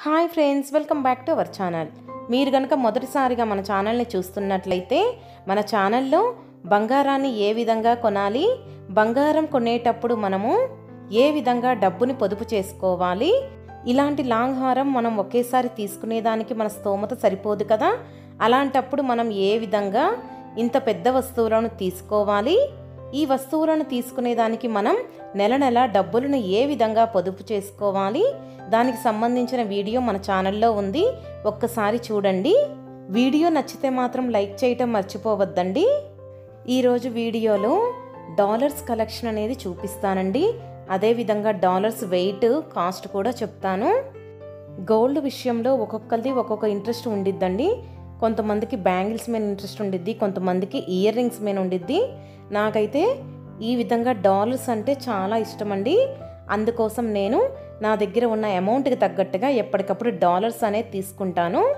Hi friends welcome back to our channel. మీరు కనుక మొదటిసారిగా మన ఛానల్ని చూస్తున్నట్లయితే మన ఛానల్లో బంగారాన్ని ఏ విధంగా కొనాలి బంగారం కొనేటప్పుడు మనము ఏ విధంగా డబ్బుని పొదుపు చేసుకోవాలి ఇలాంటి లాంగ్ హారం మనం ఒకేసారి తీసుకునేదానికి మన స్తోమత సరిపోదు కదా? అలాంటప్పుడు మనం ఏ విధంగా ఇంత పెద్ద వస్తువులను తీసుకోవాలి ఈ వస్తువులను తీసుకునేదానికి మనం నెల నెల డబ్బులను ఏ విధంగా పొదుపు చేసుకోవాలి? దానికి సంబంధించిన వీడియో మన ఛానల్లో ఉంది. ఒక్కసారి చూడండి. వీడియో నచ్చితే మాత్రం లైక్ చేయటం మర్చిపోవద్దండి. ఈరోజు వీడియోలో డాలర్స్ కలెక్షన్ అనేది చూపిస్తానండి. అదేవిధంగా డాలర్స్ వెయిట్ కాస్ట్ కూడా చెప్తాను. గోల్డ్ విషయంలో ఒక్కొక్కరిది ఒక్కొక్క ఇంట్రెస్ట్ ఉండిద్దండి. కొంతమందికి బ్యాంగిల్స్ మీద ఇంట్రెస్ట్ ఉండిద్ది కొంతమందికి ఇయర్ రింగ్స్ మీద ఉండిద్ది. నాకైతే ఈ విధంగా డాలర్స్ అంటే చాలా ఇష్టం అండి అందుకోసం నేను నా దగ్గర ఉన్న అమౌంట్కి తగ్గట్టుగా ఎప్పటికప్పుడు డాలర్స్ అనేది తీసుకుంటాను.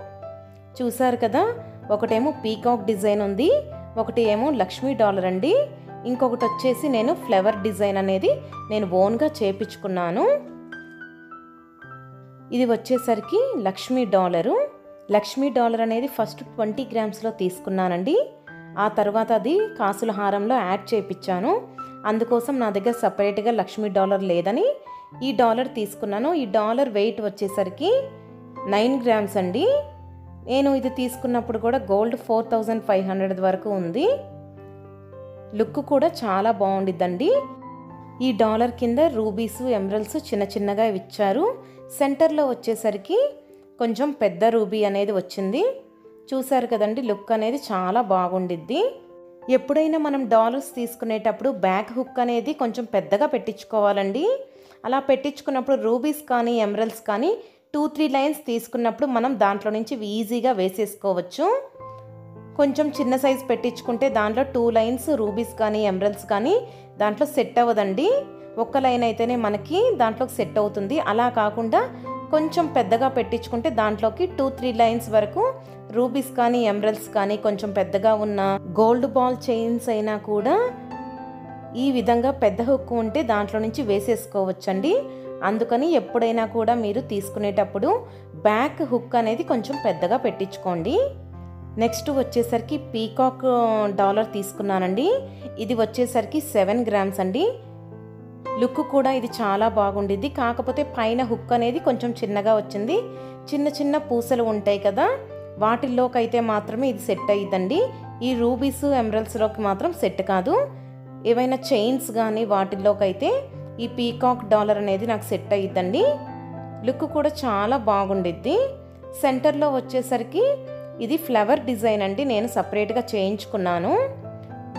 చూసారు కదా ఒకటేమో పీకాక్ డిజైన్ ఉంది ఒకటి ఏమో లక్ష్మీ డాలర్ అండి. ఇంకొకటి వచ్చేసి నేను ఫ్లవర్ డిజైన్ అనేది నేను ఓన్గా చేపించుకున్నాను. ఇది వచ్చేసరికి లక్ష్మీ డాలరు. లక్ష్మీ డాలర్ అనేది ఫస్ట్ ట్వంటీ గ్రామ్స్లో తీసుకున్నానండి. ఆ తర్వాత అది కాసుల హారంలో యాడ్ చేయించాను అందుకోసం నా దగ్గర సపరేట్గా లక్ష్మీ డాలర్ లేదని ఈ డాలర్ తీసుకున్నాను. ఈ డాలర్ వెయిట్ వచ్చేసరికి నైన్ గ్రామ్స్ అండి. నేను ఇది తీసుకున్నప్పుడు కూడా gold four thousand five hundred వరకు ఉంది. లుక్ కూడా చాలా బాగుండిద్దండి. ఈ డాలర్ కింద రూబీస్ ఎమరల్స్ చిన్న చిన్నగా ఇచ్చారు. సెంటర్లో వచ్చేసరికి కొంచెం పెద్ద రూబీ అనేది వచ్చింది. చూసారు కదండి లుక్ అనేది చాలా బాగుండిద్ది. ఎప్పుడైనా మనం డాలర్స్ తీసుకునేటప్పుడు బ్యాక్ హుక్ అనేది కొంచెం పెద్దగా పెట్టించుకోవాలండి. అలా పెట్టించుకున్నప్పుడు రూబీస్ కానీ ఎమరల్స్ కానీ టూ త్రీ లైన్స్ తీసుకున్నప్పుడు మనం దాంట్లో నుంచి ఈజీగా వేసేసుకోవచ్చు. కొంచెం చిన్న సైజ్ పెట్టించుకుంటే దాంట్లో టూ లైన్స్ రూబీస్ కానీ ఎమరల్స్ కానీ దాంట్లో సెట్ అవ్వదండి. ఒక్క లైన్ అయితేనే మనకి దాంట్లో సెట్ అవుతుంది. అలా కాకుండా కొంచెం పెద్దగా పెట్టించుకుంటే దాంట్లోకి టూ త్రీ లైన్స్ వరకు రూబీస్ కానీ ఎమరల్స్ కానీ కొంచెం పెద్దగా ఉన్న గోల్డ్ బాల్ చైన్స్ అయినా కూడా ఈ విధంగా పెద్ద హుక్కు ఉంటే దాంట్లో నుంచి వేసేసుకోవచ్చండి. అందుకని ఎప్పుడైనా కూడా మీరు తీసుకునేటప్పుడు బ్యాక్ హుక్ అనేది కొంచెం పెద్దగా పెట్టించుకోండి. నెక్స్ట్ వచ్చేసరికి పీకాక్ డాలర్ uh, తీసుకున్నానండి. ఇది వచ్చేసరికి సెవెన్ గ్రామ్స్ అండి. లుక్ కూడా ఇది చాలా బాగుండిద్ది. కాకపోతే పైన హుక్ అనేది కొంచెం చిన్నగా వచ్చింది. చిన్న చిన్న పూసలు ఉంటాయి కదా వాటిల్లోకైతే మాత్రమే ఇది సెట్ అయ్యిద్దండి ఈ రూబీస్ ఎమరల్స్లోకి మాత్రం సెట్ కాదు. ఏవైనా చైన్స్ కానీ వాటిల్లోకి అయితే ఈ పీకాక్ డాలర్ అనేది నాకు సెట్ అయ్యిద్దండి లుక్ కూడా చాలా బాగుండిద్ది. సెంటర్లో వచ్చేసరికి ఇది ఫ్లవర్ డిజైన్ అండి. నేను సపరేట్గా చేయించుకున్నాను.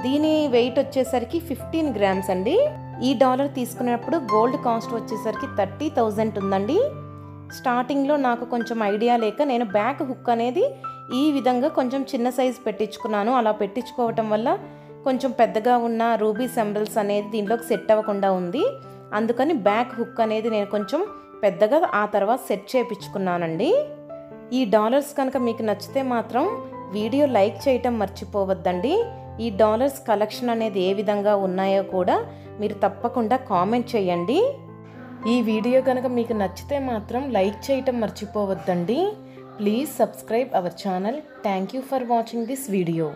దీని వెయిట్ వచ్చేసరికి ఫిఫ్టీన్ గ్రామ్స్ అండి. ఈ డాలర్ తీసుకున్నప్పుడు గోల్డ్ కాస్ట్ వచ్చేసరికి థర్టీ థౌజండ్ ఉందండి. స్టార్టింగ్లో నాకు కొంచెం ఐడియా లేక నేను బ్యాక్ హుక్ అనేది ఈ విధంగా కొంచెం చిన్న సైజ్ పెట్టించుకున్నాను. అలా పెట్టించుకోవటం వల్ల కొంచెం పెద్దగా ఉన్న రూబీ సెంబల్స్ అనేది దీంట్లోకి సెట్ అవ్వకుండా ఉంది. అందుకని బ్యాక్ హుక్ అనేది నేను కొంచెం పెద్దగా ఆ తర్వాత సెట్ చేయించుకున్నానండి ఈ డాలర్స్ కనుక మీకు నచ్చితే మాత్రం వీడియో లైక్ చేయటం మర్చిపోవద్దండి. ఈ డాలర్స్ కలెక్షన్ అనేది ఏ విధంగా ఉన్నాయో కూడా మీరు తప్పకుండా కామెంట్ చేయండి. ఈ వీడియో కనుక మీకు నచ్చితే మాత్రం లైక్ చేయటం మర్చిపోవద్దండి. Please subscribe our channel. Thank you for watching this video.